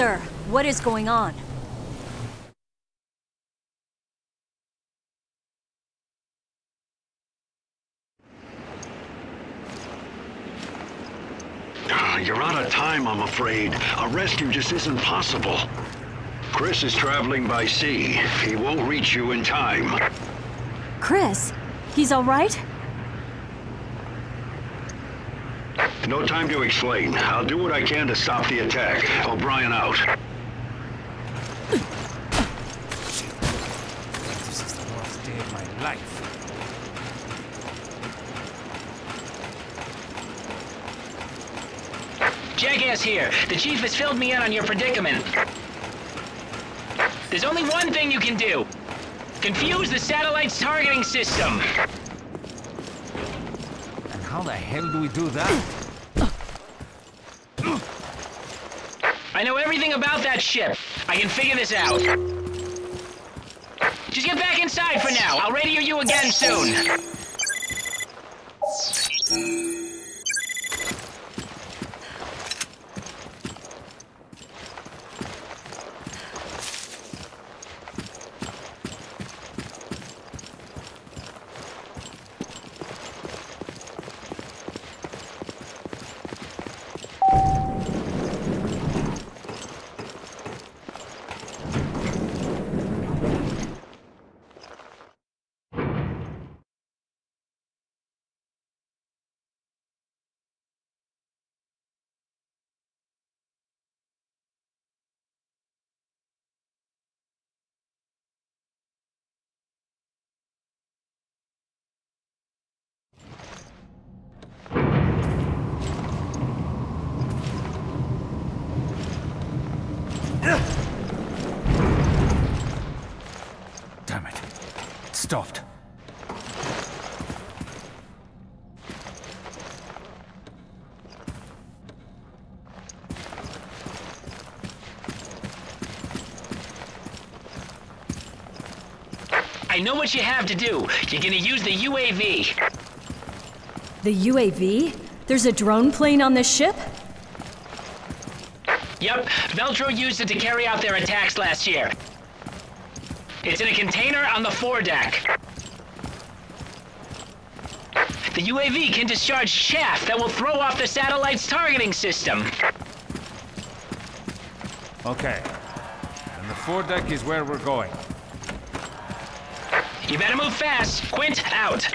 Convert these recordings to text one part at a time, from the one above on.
Sir, what is going on? Ah, You're out of time, I'm afraid. A rescue just isn't possible. Chris is traveling by sea. He won't reach you in time. Chris? He's alright? No time to explain. I'll do what I can to stop the attack. O'Brien out. This is the worst day of my life. Jackass here. The chief has filled me in on your predicament. There's only one thing you can do. Confuse the satellite's targeting system. And how the hell do we do that? I know everything about that ship. I can figure this out. Just get back inside for now. I'll radio you again soon. Stopped. I know what you have to do. You're gonna use the UAV. The UAV? There's a drone plane on this ship? Yep, Veltro used it to carry out their attacks last year. It's in a container on the foredeck. The UAV can discharge chaff that will throw off the satellite's targeting system. Okay. And the foredeck is where we're going. You better move fast. Quint out.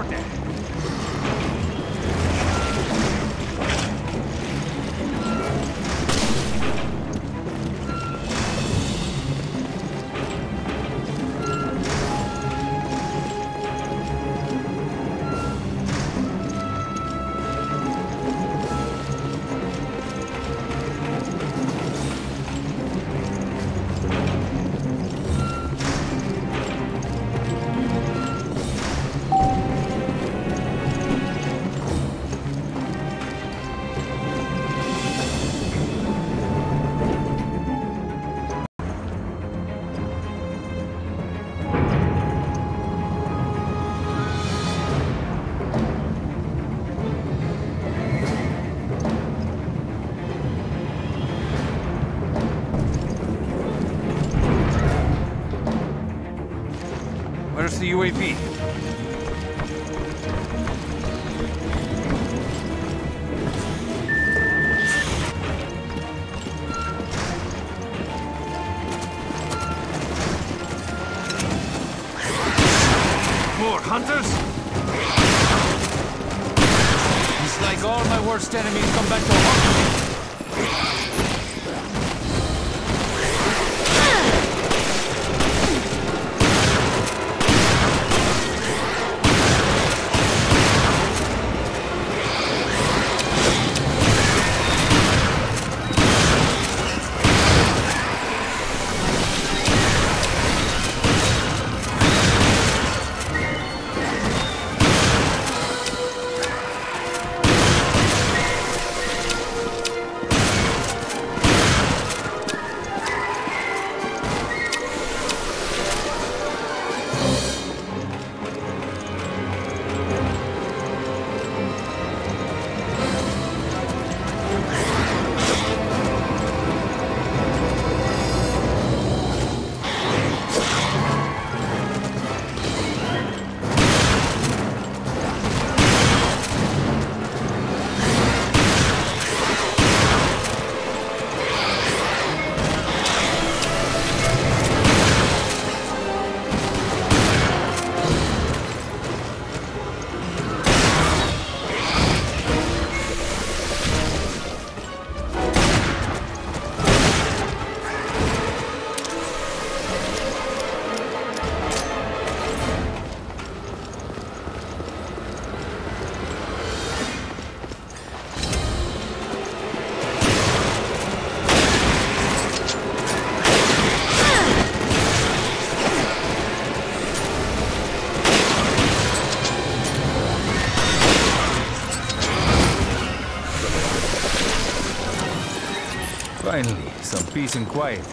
UAV's enemies come back to haunt some peace and quiet.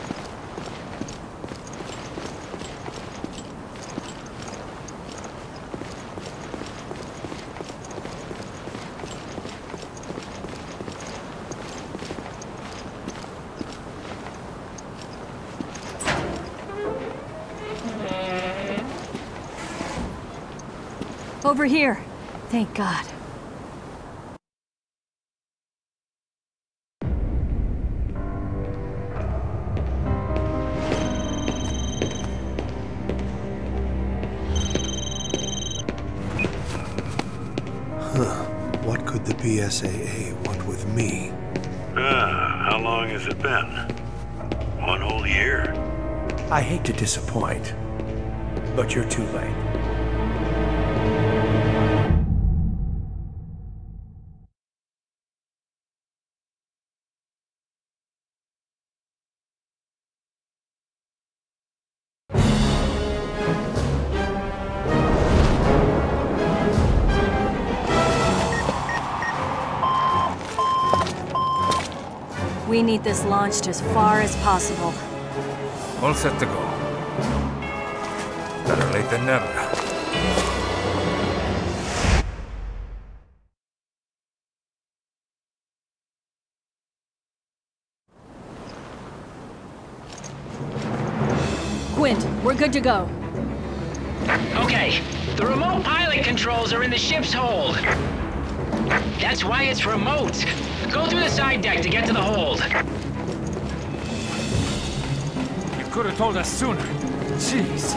Over here. Thank God. BSAA want with me. Ah, how long has it been? One whole year? I hate to disappoint, but you're too late. We need this launched as far as possible. All set to go. Better late than never. Quint, we're good to go. Okay, the remote pilot controls are in the ship's hold. That's why it's remote. Go through the side deck to get to the hold. You could have told us sooner. Jeez.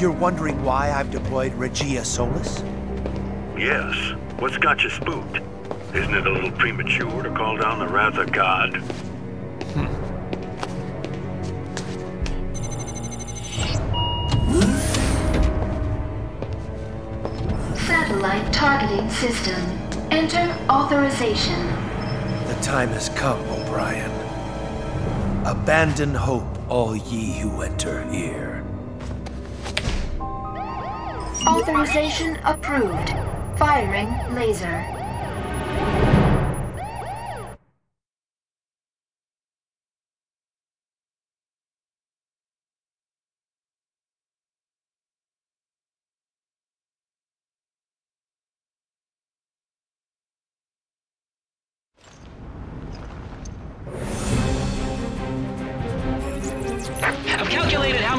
You're wondering why I've deployed Regia Solis? Yes. What's got you spooked? Isn't it a little premature to call down the wrath of God? Targeting system. Enter authorization. The time has come, O'Brien. Abandon hope, all ye who enter here. Authorization approved. Firing laser.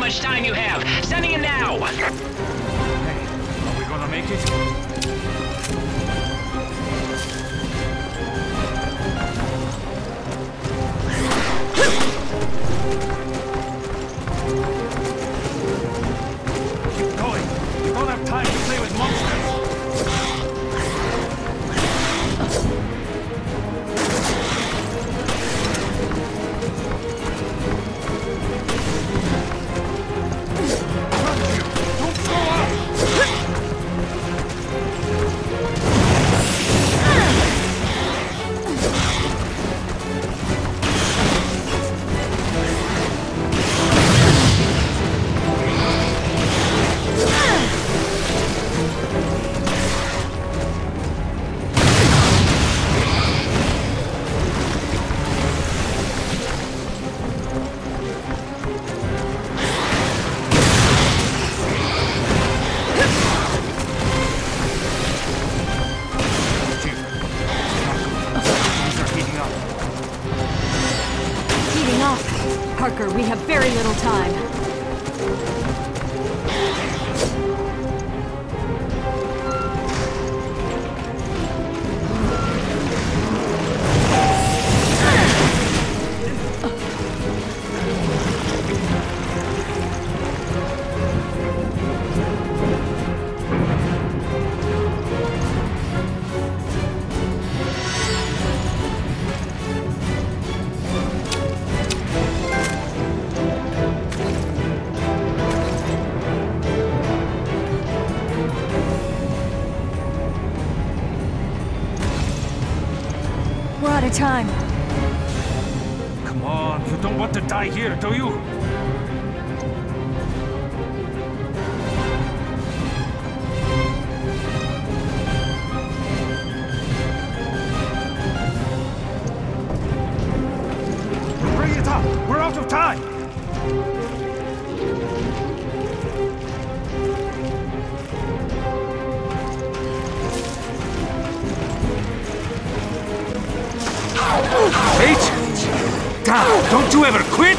Much time you have. Sending it now. Hey, are we gonna make it? We have very little time. Of time. Come on, you don't want to die here, do you? Bring it up! We're out of time! Don't you ever quit!